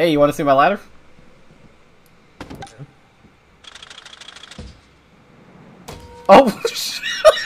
Hey, you want to see my ladder? Oh!